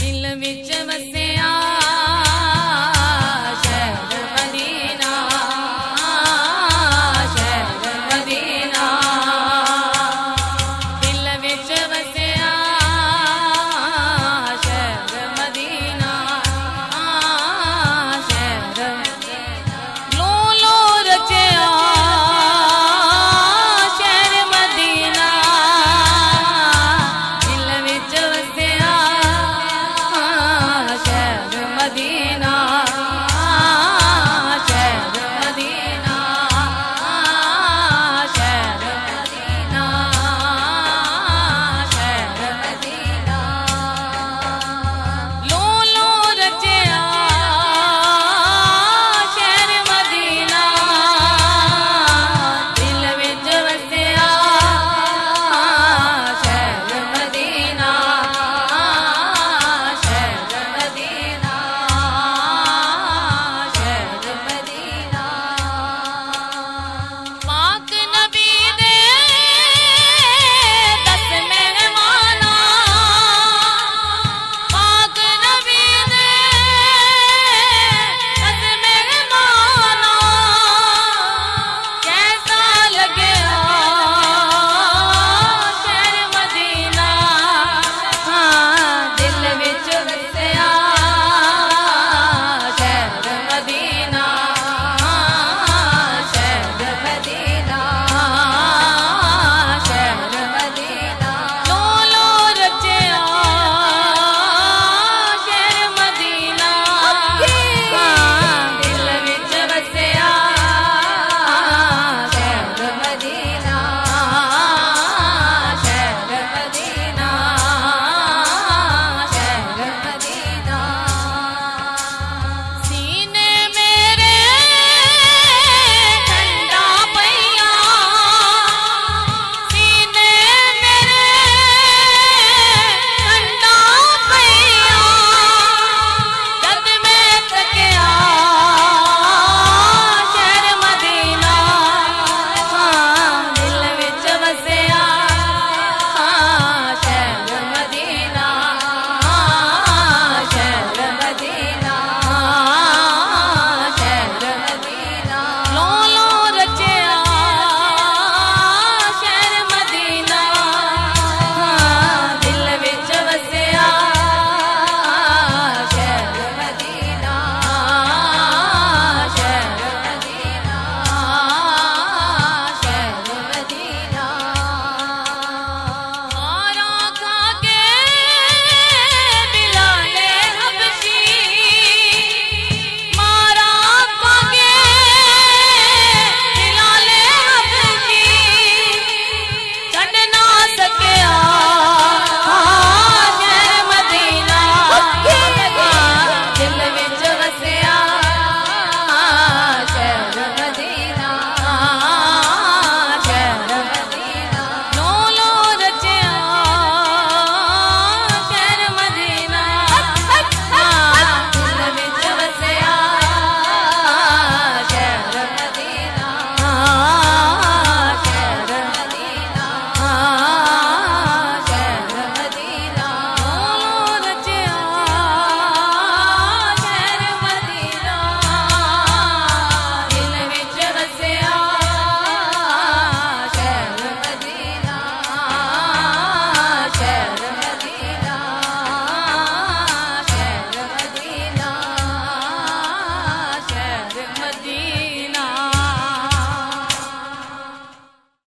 നിലവിച്ച